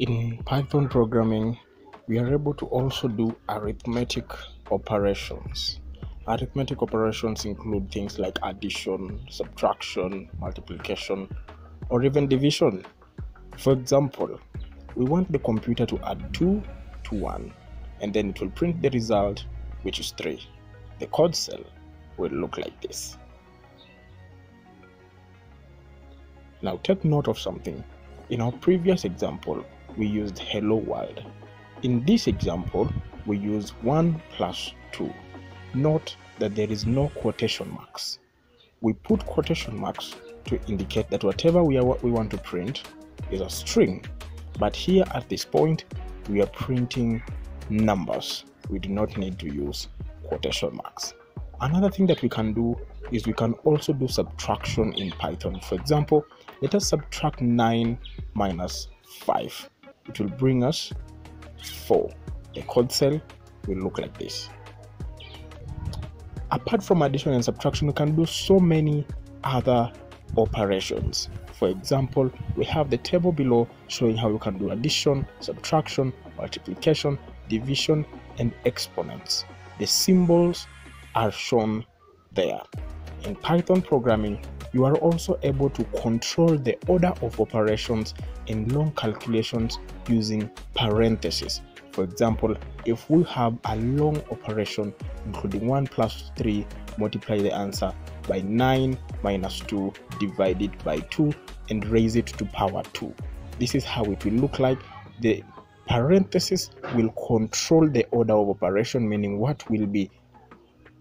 In Python programming, we are able to also do arithmetic operations. Arithmetic operations include things like addition, subtraction, multiplication, or even division. For example, we want the computer to add 2 to 1 and then it will print the result which is 3. The code cell will look like this. Now take note of something. In our previous example, we used hello world. In this example, we use 1 plus 2. Note that there is no quotation marks. We put quotation marks to indicate that whatever we, are, what we want to print is a string. But here at this point, we are printing numbers. We do not need to use quotation marks. Another thing that we can do is we can also do subtraction in Python. For example, let us subtract 9 minus 5 it will bring us 4 the code cell will look like this. Apart from addition and subtraction we can do so many other operations. For example we have the table below showing how you can do addition subtraction multiplication division and exponents. The symbols are shown there in python programming you are also able to control the order of operations in long calculations using parentheses. For example, if we have a long operation including 1 plus 3, multiply the answer by 9 minus 2 divided by 2 and raise it to power 2. This is how it will look like. The parentheses will control the order of operation, meaning what will be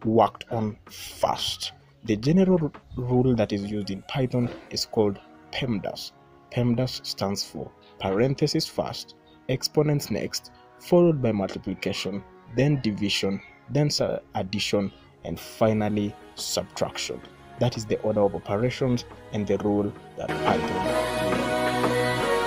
worked on first. The general rule that is used in Python is called PEMDAS. PEMDAS stands for parenthesis first, exponents next, followed by multiplication, then division, then addition, and finally subtraction. That is the order of operations and the rule that Python